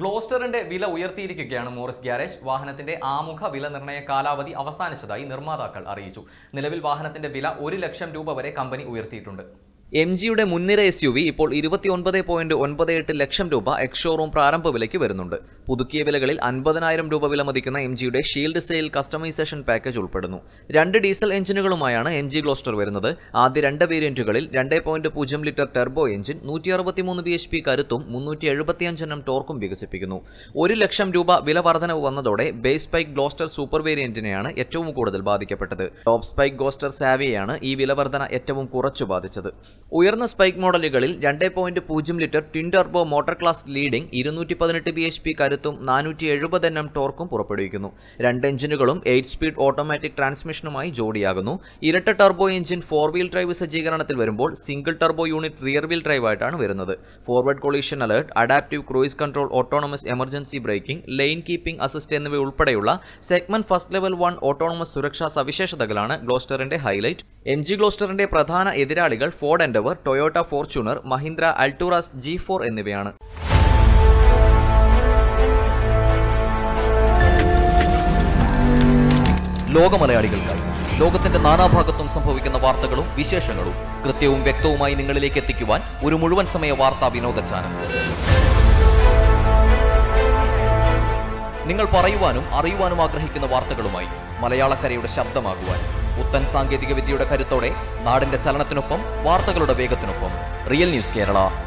ഗ്ലോസ്റ്ററിന്റെ വില ഉയർത്തിയിരിക്കുകയാണ് Morris garage. വാഹനത്തിന്റെ ആമുഖ വില നിർണയ കാലാവധി അവസാനിച്ചതായി നിർമ്മാതാക്കൾ അറിയിച്ചു. നിലവിൽ വാഹനത്തിന്റെ വില ഒരു ലക്ഷം രൂപ വരെ കമ്പനി ഉയർത്തിയിട്ടുണ്ട്. എം ജിയുടെ മുൻനിര എസ് യു വി ഇപ്പോൾ ഇരുപത്തി ഒൻപത് പോയിന്റ് ഒൻപത് എട്ട് ലക്ഷം രൂപ എക്സ് ഷോറൂം പ്രാരംഭ വിലയ്ക്ക് വരുന്നുണ്ട്. പുതുക്കിയ വിലകളിൽ അൻപതിനായിരം രൂപ വില മതിക്കുന്ന എം ജിയുടെ ഷീൽഡ് സെയിൽ കസ്റ്റമൈസേഷൻ പാക്കേജ് ഉൾപ്പെടുന്നു. രണ്ട് ഡീസൽ എഞ്ചിനുകളുമായാണ് എം ജി ഗ്ലോസ്റ്റർ വരുന്നത്. ആദ്യ രണ്ട് വേരിയന്റുകളിൽ രണ്ട് പോയിന്റ് പൂജ്യം ലിറ്റർ ടെർബോ എഞ്ചിൻ നൂറ്റി അറുപത്തിമൂന്ന് ബി എച്ച് പി കരുത്തും മുന്നൂറ്റി എഴുപത്തിയഞ്ചെണ്ണം ടോർക്കും വികസിപ്പിക്കുന്നു. ഒരു ലക്ഷം രൂപ വില വർധനവ് വന്നതോടെ ബേസ് സ്പൈക്ക് ഗ്ലോസ്റ്റർ സൂപ്പർ വേരിയന്റിനെയാണ് ഏറ്റവും കൂടുതൽ ബാധിക്കപ്പെട്ടത്. ടോപ്പ് സ്പൈക്ക് ഗ്ലോസ്റ്റർ സാവിയെയാണ് ഈ വിലവർധന ഏറ്റവും കുറച്ചു ബാധിച്ചത്. ഉയർന്ന സ്പൈക്ക് മോഡലുകളിൽ രണ്ട് പോയിന്റ് പൂജ്യം litre twin turbo motor class leading ഇരുന്നൂറ്റി പതിനെട്ട് ബി എച്ച് പി കരുത്തും നാനൂറ്റി എഴുപത് എൻ എം ടോർക്കും പുറപ്പെടുവിക്കുന്നു. രണ്ട് എഞ്ചിനുകളും എയ്റ്റ് സ്പീഡ് ഓട്ടോമാറ്റിക് ട്രാൻസ്മിഷനുമായി ജോഡിയാകുന്നു. ഇരട്ട turbo engine four wheel drive സജ്ജീകരണത്തിൽ വരുമ്പോൾ single turbo unit rear wheel drive ആയിട്ടാണ് വരുന്നത്. Forward collision alert adaptive cruise control autonomous emergency braking lane keeping assist എന്നിവ ഉൾപ്പെടെയുള്ള segment first level one autonomous സുരക്ഷാ സവിശേഷതകളാണ് ഗ്ലോസ്റ്ററിന്റെ ഹൈലൈറ്റ് എം ജി ഗ്ലോസ്റ്ററിന്റെ പ്രധാന എതിരാളികൾ Ford Endeavour Toyota Fortuner Mahindra Alturas G four എന്നിവയാണ്. ലോകമലയാളികൾക്കായി ലോകത്തിന്റെ നാനാഭാഗത്തും സംഭവിക്കുന്ന വാർത്തകളും വിശേഷങ്ങളും കൃത്യവും വ്യക്തവുമായി നിങ്ങളിലേക്ക് എത്തിക്കുവാൻ ഒരു മുഴുവൻ സമയ വാർത്താ വിനോദ ചാനൽ. നിങ്ങൾ പറയുവാനും അറിയുവാനും ആഗ്രഹിക്കുന്ന വാർത്തകളുമായി മലയാളക്കരയുടെ ശബ്ദമാകുവാൻ പുത്തൻ സാങ്കേതിക വിദ്യയുടെ കരുത്തോടെ നാടിന്റെ ചലനത്തിനൊപ്പം വാർത്തകളുടെ വേഗത്തിനൊപ്പം. Real news Kerala.